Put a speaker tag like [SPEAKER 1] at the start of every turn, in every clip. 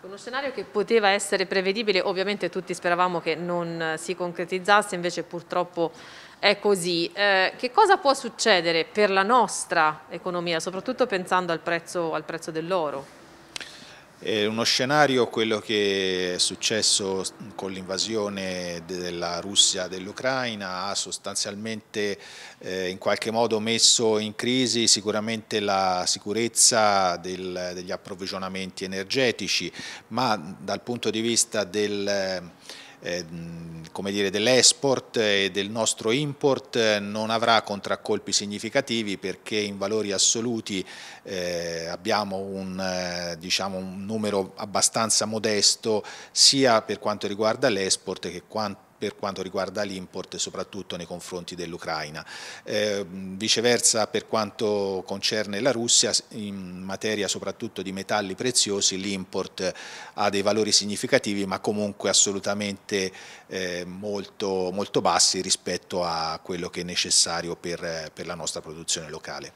[SPEAKER 1] Uno scenario che poteva essere prevedibile, ovviamente tutti speravamo che non si concretizzasse, invece purtroppo è così. Eh, che cosa può succedere per la nostra economia, soprattutto pensando al prezzo, al prezzo dell'oro?
[SPEAKER 2] È uno scenario, quello che è successo con l'invasione della Russia dell'Ucraina, ha sostanzialmente eh, in qualche modo messo in crisi sicuramente la sicurezza del, degli approvvigionamenti energetici, ma dal punto di vista del dell'export e del nostro import eh, non avrà contraccolpi significativi perché in valori assoluti eh, abbiamo un, eh, diciamo, un numero abbastanza modesto sia per quanto riguarda l'export che quanto per quanto riguarda l'import soprattutto nei confronti dell'Ucraina. Eh, viceversa per quanto concerne la Russia in materia soprattutto di metalli preziosi l'import ha dei valori significativi ma comunque assolutamente eh, molto, molto, bassi rispetto a quello che è necessario per, per la nostra produzione locale.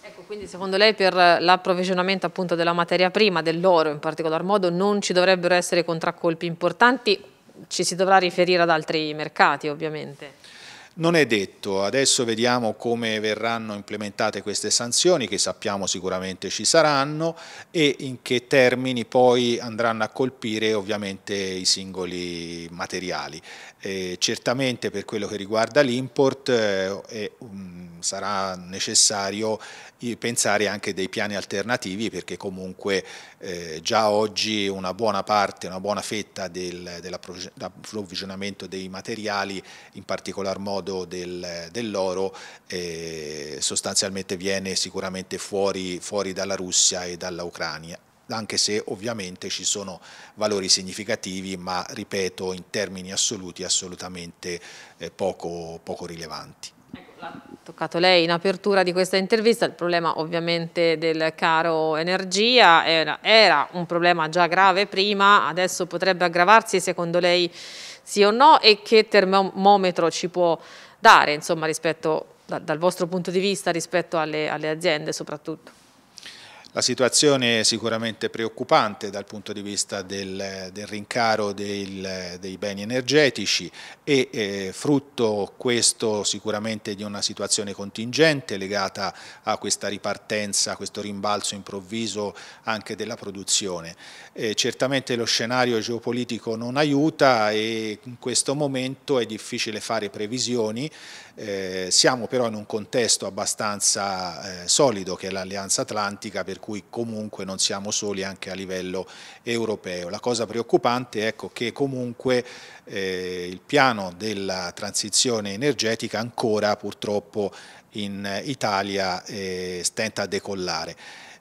[SPEAKER 1] Ecco, quindi secondo lei per l'approvvigionamento appunto della materia prima, dell'oro in particolar modo, non ci dovrebbero essere contraccolpi importanti ci si dovrà riferire ad altri mercati ovviamente.
[SPEAKER 2] Non è detto, adesso vediamo come verranno implementate queste sanzioni che sappiamo sicuramente ci saranno e in che termini poi andranno a colpire ovviamente i singoli materiali. Eh, certamente per quello che riguarda l'import eh, um, sarà necessario pensare anche dei piani alternativi perché comunque eh, già oggi una buona parte, una buona fetta del, dell'approvvigionamento dei materiali, in particolar modo del, dell'oro, eh, sostanzialmente viene sicuramente fuori, fuori dalla Russia e dalla Ucraina anche se ovviamente ci sono valori significativi, ma ripeto in termini assoluti assolutamente eh, poco, poco rilevanti.
[SPEAKER 1] L'ha toccato lei in apertura di questa intervista, il problema ovviamente del caro energia era, era un problema già grave prima, adesso potrebbe aggravarsi secondo lei sì o no e che termometro ci può dare insomma, rispetto, da, dal vostro punto di vista rispetto alle, alle aziende soprattutto?
[SPEAKER 2] La situazione è sicuramente preoccupante dal punto di vista del, del rincaro del, dei beni energetici e eh, frutto questo sicuramente di una situazione contingente legata a questa ripartenza, a questo rimbalzo improvviso anche della produzione. Eh, certamente lo scenario geopolitico non aiuta e in questo momento è difficile fare previsioni, eh, siamo però in un contesto abbastanza eh, solido che è l'Alleanza Atlantica per cui comunque non siamo soli anche a livello europeo. La cosa preoccupante è ecco, che comunque eh, il piano della transizione energetica ancora purtroppo in Italia eh, stenta a decollare.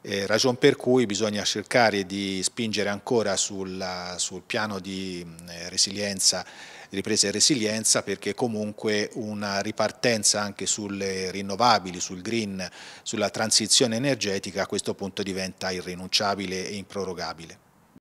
[SPEAKER 2] Eh, ragion per cui bisogna cercare di spingere ancora sul, sul piano di eh, resilienza ripresa e resilienza perché comunque una ripartenza anche sulle rinnovabili, sul green, sulla transizione energetica a questo punto diventa irrinunciabile e improrogabile.